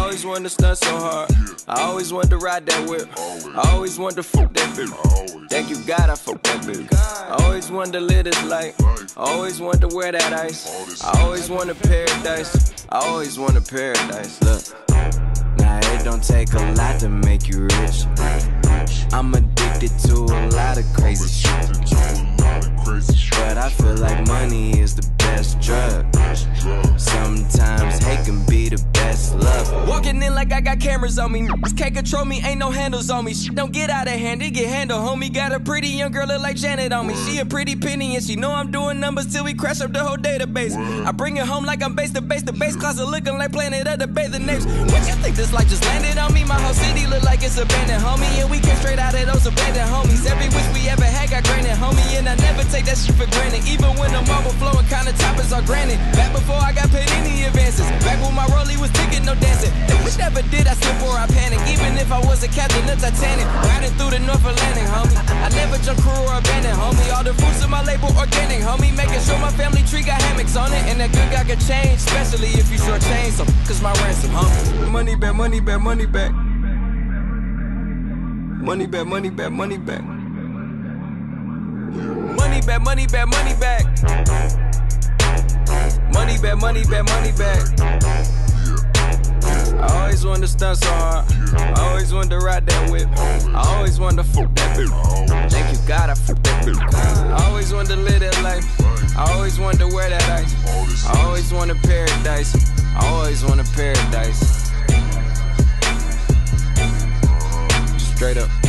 always wanted to stunt so hard. I always wanted to ride that whip. I always wanted to fuck that bitch. Thank you, God, I fuck that bitch. I always wanted to live this life. I always wanted to wear that ice. I always wanted paradise. I always wanted paradise. Look. Now it don't take a lot to make you rich. I'm addicted to a lot of crazy shit. But I feel like money is the best drug. Like I got cameras on me. Can't control me, ain't no handles on me. Don't get out of hand, it get handled. Homie got a pretty young girl look like Janet on me. She a pretty penny and she know I'm doing numbers till we crash up the whole database. I bring it home like I'm base to base. The base closet looking like Planet of the Bathing Apes. What you think this life just landed on me? My whole city look like it's abandoned, homie. And we came straight out of those abandoned homies. Every wish we ever had got granted, homie. And I never take that shit for granted. Even when the marble flowing, kinda toppers are granted. Back before I got advances. Back when my rollie was ticking, no dancing. We never did, I slip or I panic. Even if I was a captain of Titanic. Riding through the North Atlantic, homie. I never jump crew or abandoned, homie. All the fruits of my label organic, homie. Making sure my family tree got hammocks on it. And that good guy could change, especially if you short change some. Cause my ransom, homie. Money back, money back, money back. Money back, money back, money back. Money back, money back, money back. Back, money back, money back. I always wanted to stunt so hard. I always wanted to ride that whip. I always wanted to fuck that bitch. Thank you, God, I fuck that bitch. I always wanted to live that life. I always wanted to wear that ice. I always wanted paradise. I always wanted paradise. Straight up.